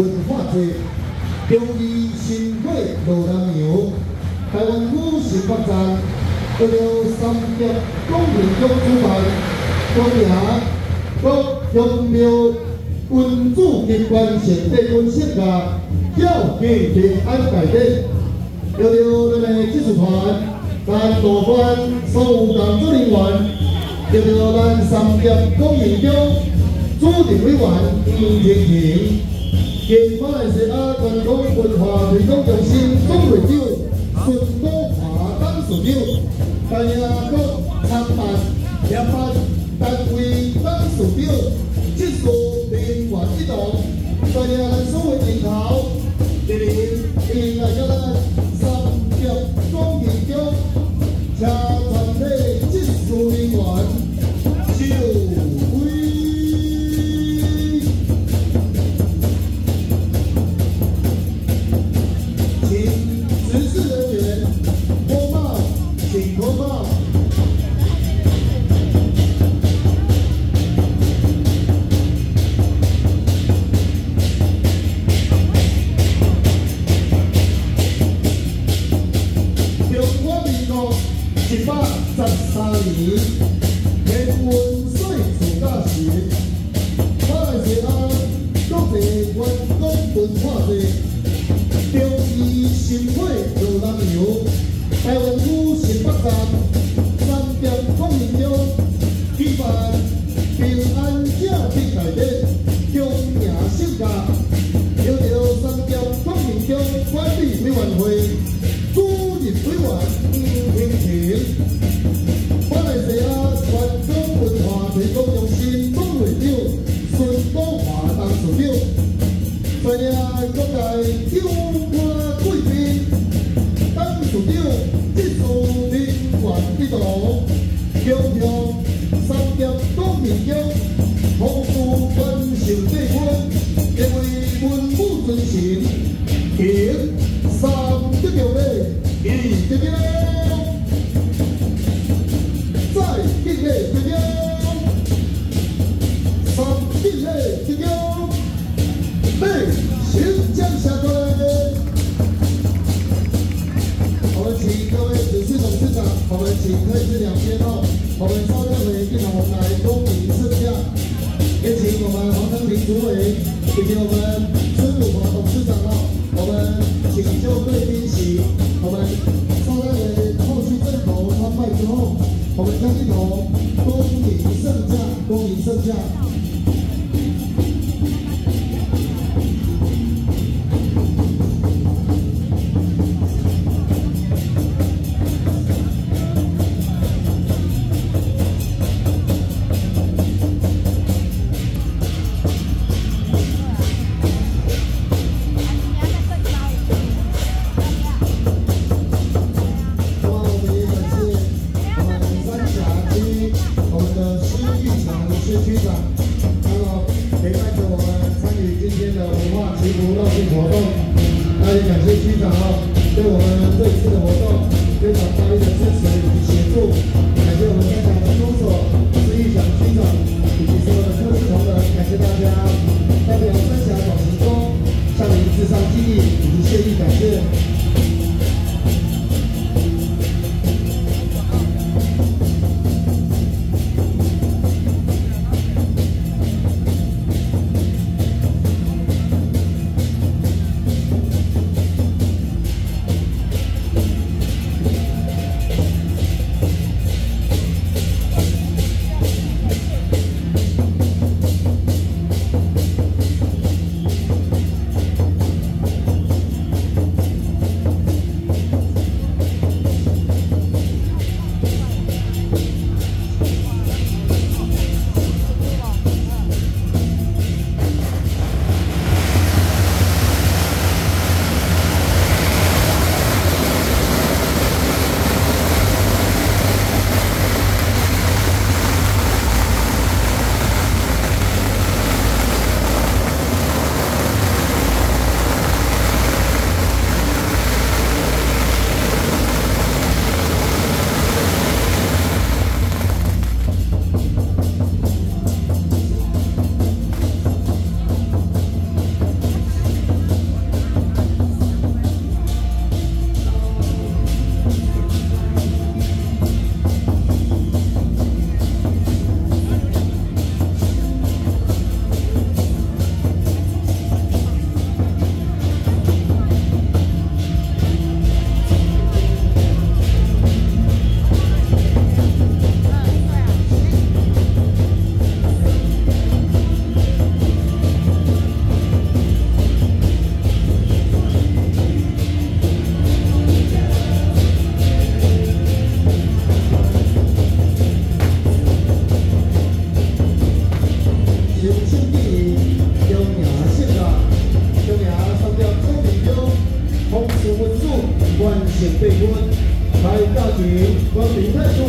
文化节，中医新会罗南庙，台湾武神北站，得了三级公平奖主办，恭迎各宗庙君主机关前辈军士家，要举平安大典，得了咱的技术团，咱大关所有工作人员，得了咱三级公平奖主任委员黄天平。今马来西亚传统文化推广中心总会长孙国华董事长，大家各参办协办单位董事长，一百十三年，结婚岁数家时，我的是安，国地远东文化地，中医心肺做人药，台湾府是北站，三点观音中，举办平安。我在酒吧贵宾当属酒一口宾馆的酒香飘三江东面酒后不分胜败军因为文武尊神请三九妹一九诸位请听我们孙永华董事长的我们请就贵宾席我们稍待人后续阵头参拜之后我们将一同恭迎圣驾恭迎圣驾谢谢大家，代表分享《小时中》向您致上敬意以及谢意，感谢。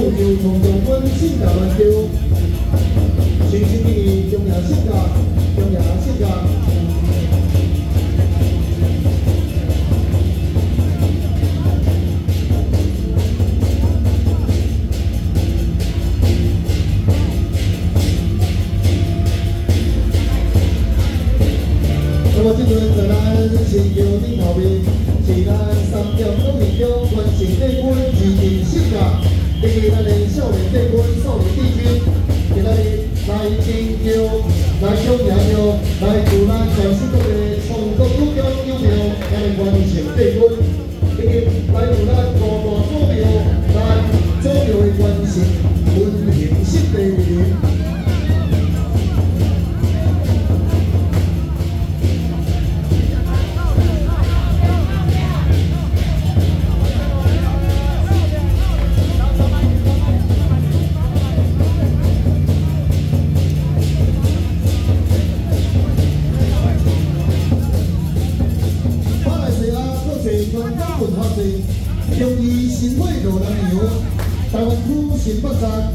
平太祖就从将军性格挽救，新新的中央来新桥来中央桥来祝咱全省各地从国祖中有庙，咱的完成帝军，以及来祝咱五大祖庙，咱祖庙的关心中医新会罗南庙，台湾区新北站，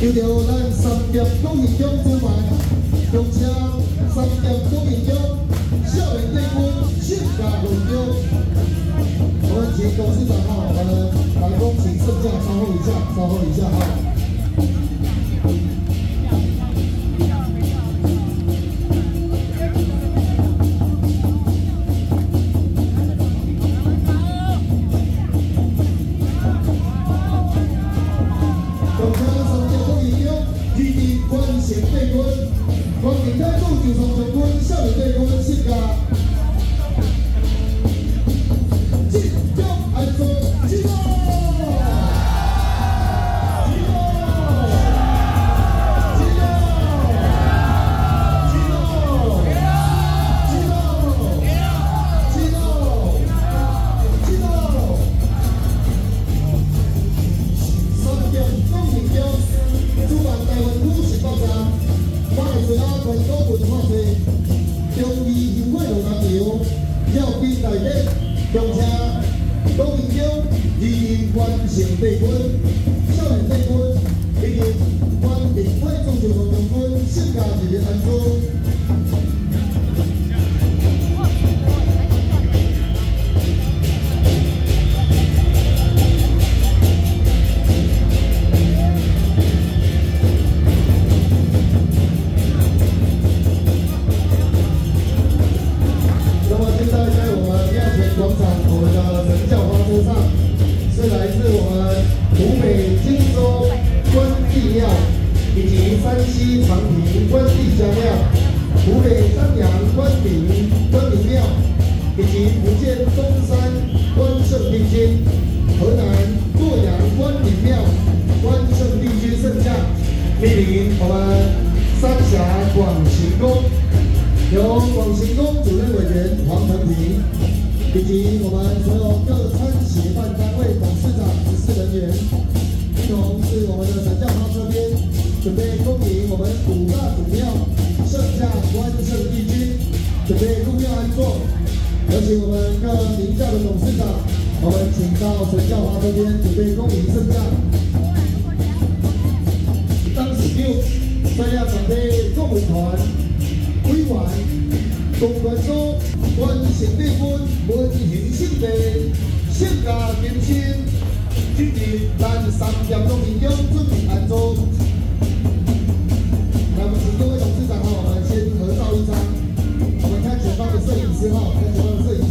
就着咱三叠公园中主办，中车三叠公园中少年队伍性格轮流。我们请董事长哈，我们来恭请圣驾稍后一下，稍后一下哈。Skadi and Rome. 明关林庙以及福建中山关圣帝君、河南洛阳关林庙、关圣帝君圣像莅临我们三峡广行宫，由广行宫主任委员黄腾平以及我们所有各。有请我们各名校的董事长，我们请到陈教花这边准备恭迎圣驾。当时就大家准备各位团，归完，总管说，关心的分，不计形象的，性格年生，距离咱三点钟民经准备安装。摄影师哈，天这帮摄。